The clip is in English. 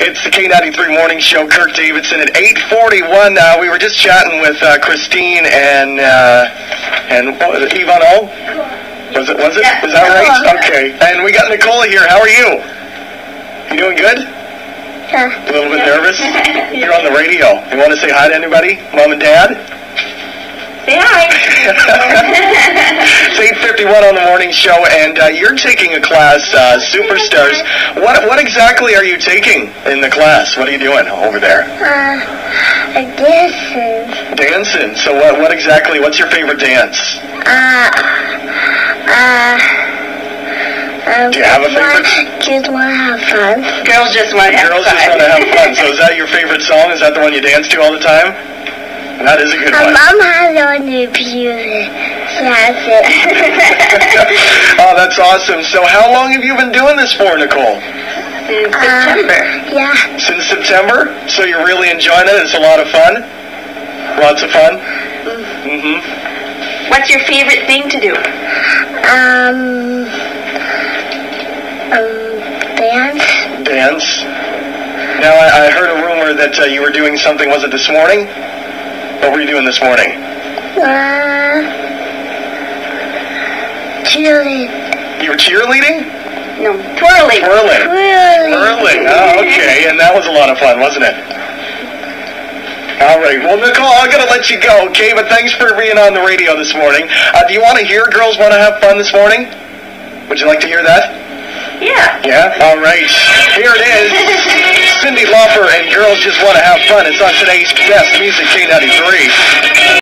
It's the K93 Morning Show. Kirk Davidson at 8:41. Uh, we were just chatting with uh, Christine and uh, and what was it, Yvonne O? Was it? Was it? Yeah. Is that right? Okay. And we got Nicole here. How are you? You doing good? Yeah. A little bit nervous. You're on the radio. You want to say hi to anybody? Mom and Dad? Say hi. It's 8:51 on the morning show, and uh, you're taking a class, uh, Superstars. What what exactly are you taking in the class? What are you doing over there? Uh, this is, Dancing. So what what exactly? What's your favorite dance? uh, uh, um, Do you have a favorite? Just want to have fun. Girls just want to have Girls fun. just want to have fun. So is that your favorite song? Is that the one you dance to all the time? That is a good My one. mom has on the music. She has it. oh, that's awesome. So how long have you been doing this for, Nicole? In September. yeah. Since September. So you're really enjoying it. It's a lot of fun. Lots of fun. Mm-hmm. What's your favorite thing to do? Um, um, dance. Dance. Now I, I heard a rumor that uh, you were doing something. Was it this morning? What were you doing this morning? Uh, cheerleading. You were cheerleading? No, twirling. Twirling. Twirling. Twirling. Oh, okay. And that was a lot of fun, wasn't it? All right. Well, Nicole, I'm going to let you go, okay? But thanks for being on the radio this morning. Uh, do you want to hear Girls Want to Have Fun this morning? Would you like to hear that? Yeah. Yeah? All right. Here it is. Cyndi Lauper and Girls Just Want to Have Fun. It's on today's Best Music K93.